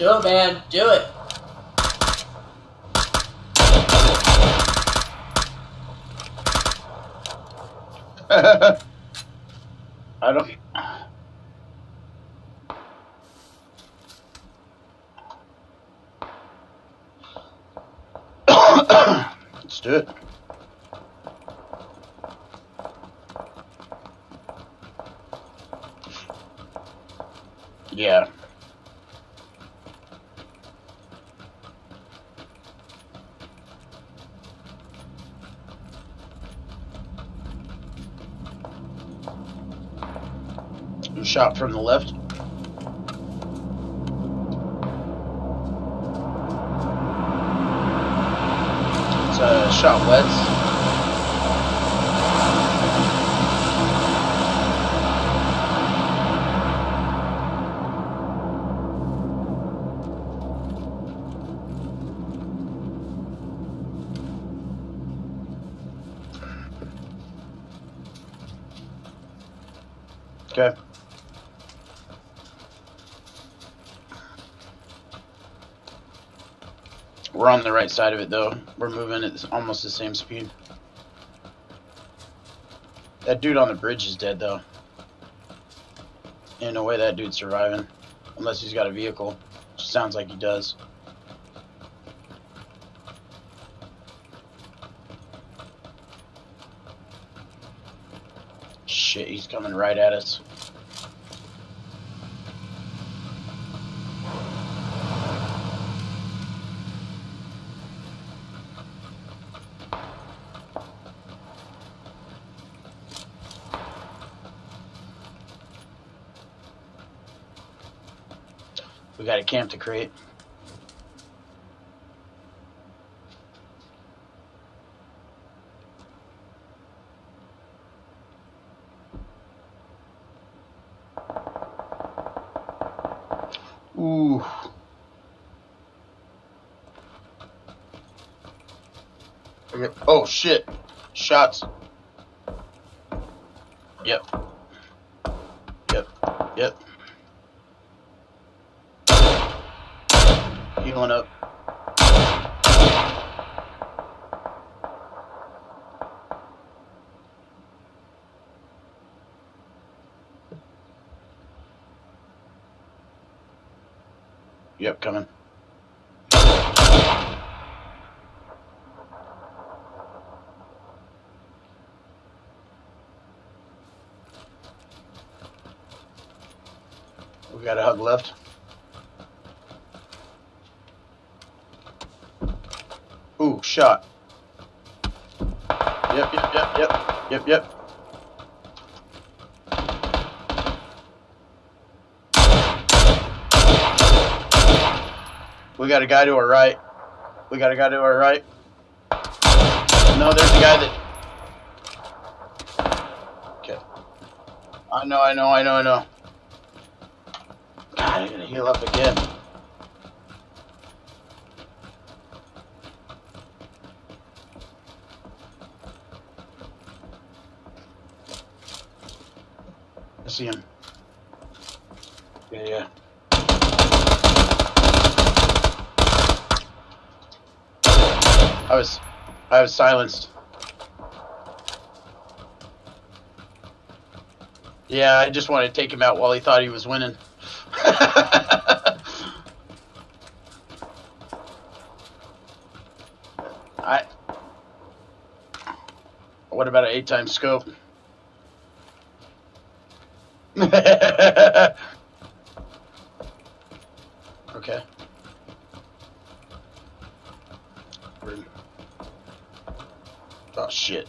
Do it, man. Do it. I don't. Let's do it. Yeah. Shot from the left. It's a shot west. Okay. We're on the right side of it though. We're moving at almost the same speed. That dude on the bridge is dead though. Ain't no way that dude's surviving. Unless he's got a vehicle. Sounds like he does. Shit, he's coming right at us. We got a camp to create. Ooh. Oh shit. Shots. Yep. Yep. Healing up. Yep, coming. We got a hug left. Ooh, shot. Yep, yep, yep, yep, yep, yep. We got a guy to our right. We got a guy to our right. No, there's a guy that. Okay. I know, I know, I know, I know. God, I gotta heal up again. I see him. Yeah, yeah. I was, I was silenced. Yeah, I just wanted to take him out while he thought he was winning. I. What about an eight times scope? okay. Oh shit.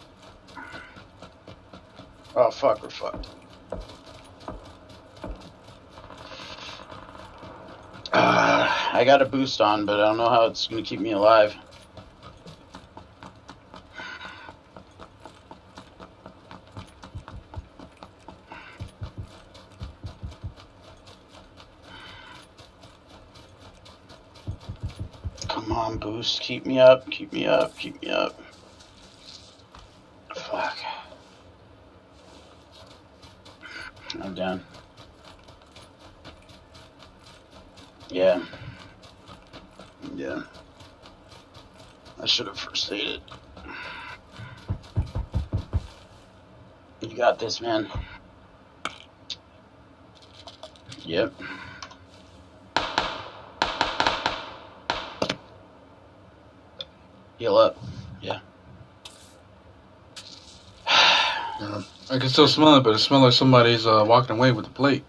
Oh fuck, we're fucked. Uh, I got a boost on, but I don't know how it's gonna keep me alive. Come on, boost. Keep me up, keep me up, keep me up. Fuck. I'm down. Yeah. Yeah. I should have first aided. You got this, man. Yep. Heal up. Yeah. I can still smell it, but it smells like somebody's uh, walking away with the plate.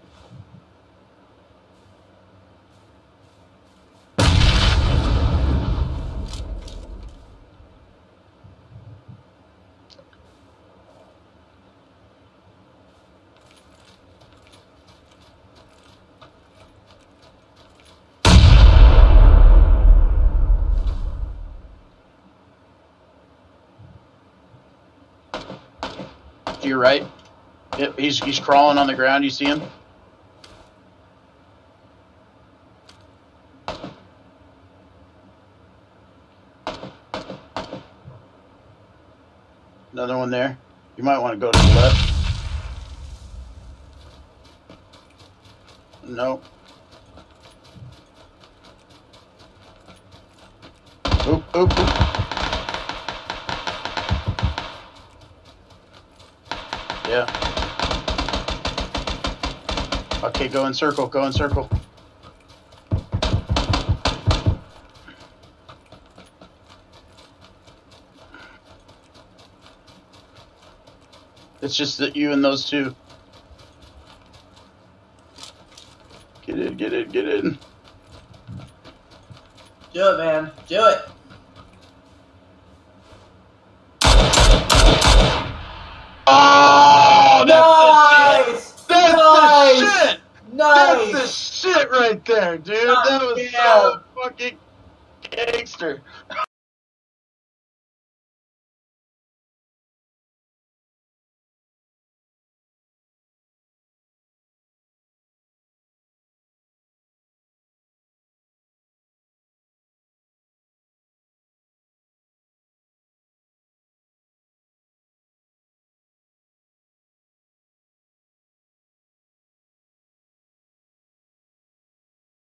To your right. Yep, he's he's crawling on the ground. You see him? Another one there. You might want to go to the left. No. Oop, oop, oop. Yeah. Okay, go in circle, go in circle. It's just that you and those two. Get in, get in, get in. Do it, man. Do it. Right there, dude. That was Yeah. so fucking gangster.